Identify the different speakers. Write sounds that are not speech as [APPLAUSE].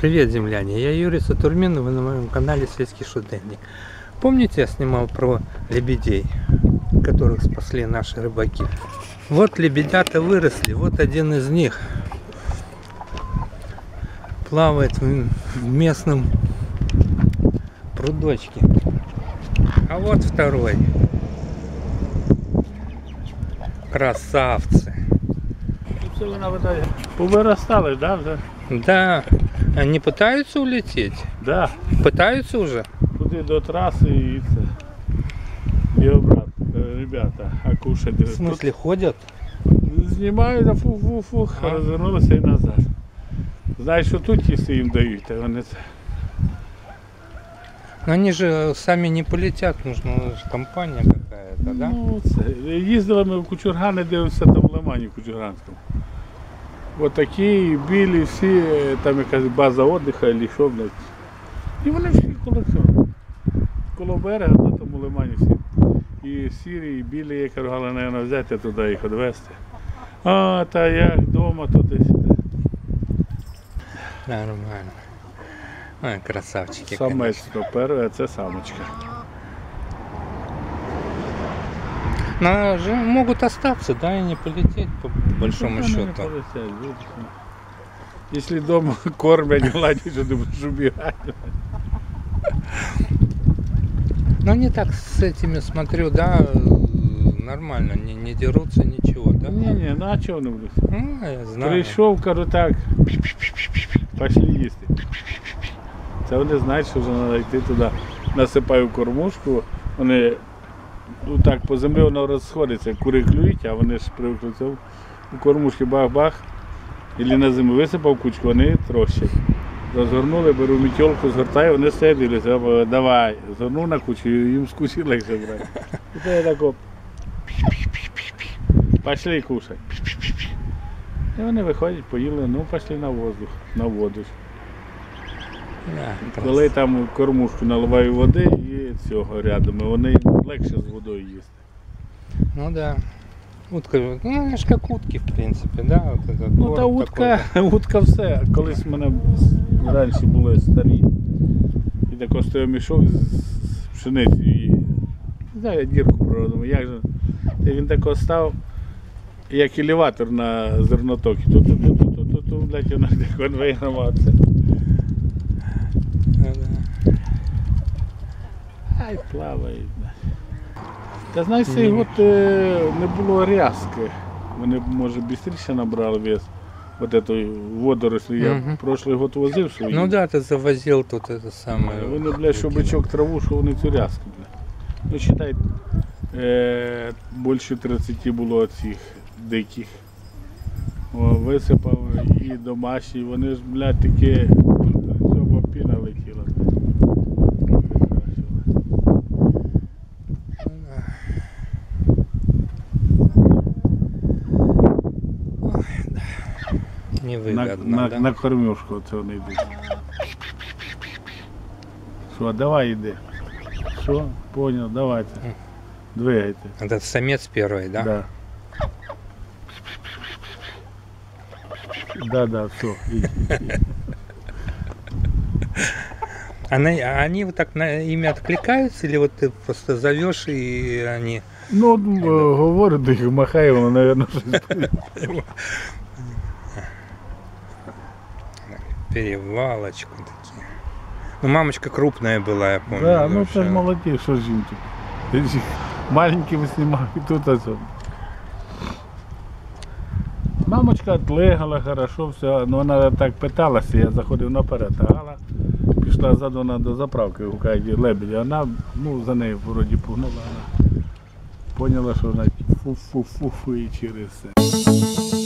Speaker 1: Привет, земляне! Я Юрий Сатурмин, и вы на моем канале Сельский Шуденник. Помните, я снимал про лебедей, которых спасли наши рыбаки? Вот лебедята выросли, вот один из них плавает в местном прудочке. А вот второй. Красавцы.
Speaker 2: Це вона да?
Speaker 1: Да, они пытаются улететь?
Speaker 2: Да.
Speaker 1: Пытаются уже?
Speaker 2: Туди до траси і це. І обратно. Е, Ребята, а кушать.
Speaker 1: В смысле ходят?
Speaker 2: Тут знімають, а фух-фух-фух,
Speaker 1: А.
Speaker 2: розвернулися і назад. Знаєш, що тут їсти їм дають, а вони це.
Speaker 1: Но они же сами не полетят, нужна же компания какая-то, да?
Speaker 2: Ну, це. Їздили ми в Кучургани, дивимося там в Лимані в Кучурганському. От такі білі всі, е, там якась база віддиху, і що, блядь. І вони всі коло цього. Коло берега на тому лимані всі. І сірі, і білі, я але, наверное, взяти туди їх відвезти. А, та як вдома туди-сюди.
Speaker 1: Нормально. Ой, красавчики.
Speaker 2: Самець перше, це самочка.
Speaker 1: Но же могут остаться, да, и не полететь по большому
Speaker 2: Вони не
Speaker 1: счету.
Speaker 2: полетять, видиш. Якщо вдома [LAUGHS] кормять, гладять, що ти будеш убігати.
Speaker 1: Но они так с этими, смотрю, да, э, нормально, не, не дерутся, ничего, да?
Speaker 2: Ні, ні, ну а чого вони будуть?
Speaker 1: Ну, я знаю.
Speaker 2: Прийшов, кажу так, [LAUGHS] пішли їсти. Це вони знають, що вже треба йти туди. Насипаю кормушку, вони ну так по землі воно розходиться, кури клюють, а вони ж привикли цього. У кормушки бах-бах. Ілі на зиму висипав кучку, вони трощать. Розгорнули, беру мітьолку, згортаю, вони все дивляться, давай, згорнув на кучу, їм з кучі легше брати. І то я тако. Пішли кушать. І вони виходять, поїли, ну пішли на воздух, на воду. Коли там кормушку наливаю води цього рядом, і вони легше з водою їсти.
Speaker 1: Ну да. Утка, ну они же как утки, в принципе, да? Вот этот
Speaker 2: Ну та
Speaker 1: такой,
Speaker 2: утка, [LAUGHS] утка все. Колись в мене раніше були старі. І тако стояв мішок з з пшеницею. І, не знаю, я дірку проводив. Як же? І він тако став, як елеватор на зернотокі. Ту-ту-ту-ту-ту-ту, блядь, вона конвейерова. Це.
Speaker 1: Ну, да
Speaker 2: Ай, плавають. Та знаєш, цей год е, не було рязки. Вони б, може, швидше набрали вес. Вот эту водорослі. Я
Speaker 1: Мгм.
Speaker 2: прошлий год возив свої.
Speaker 1: Ну да, ты завозил тут это самое.
Speaker 2: Вони, бля, що бичок траву, що вони цю рязку, бля. Ну, считай, е, більше 30 було цих диких. О, висипав і домашні, вони ж, блядь, таке, На,
Speaker 1: Невыгодно,
Speaker 2: на,
Speaker 1: да?
Speaker 2: на кормюшку це вони йдуть. Що, давай йди. Що, понял, давайте. Двигайте.
Speaker 1: Этот самец первый, да?
Speaker 2: Да. Да, да, все.
Speaker 1: Они, а они вот так на имя откликаются, или вот ты просто зовешь и они...
Speaker 2: Ну, говорить, їх махає, воно, наверное, [LAUGHS]
Speaker 1: Перевалочку такие. Ну, мамочка крупная была, я помню.
Speaker 2: Да, ну
Speaker 1: вообще.
Speaker 2: це ж молоді, що ж їм тут. Оце. Мамочка отлегала хорошо, все, ну вона так питалася, я заходив наперед, а Гала пішла ззаду вона до заправки, гукає лебедя, вона ну, за нею вроді погнала. Вона поняла, що вона фу-фу-фу-фу і через все.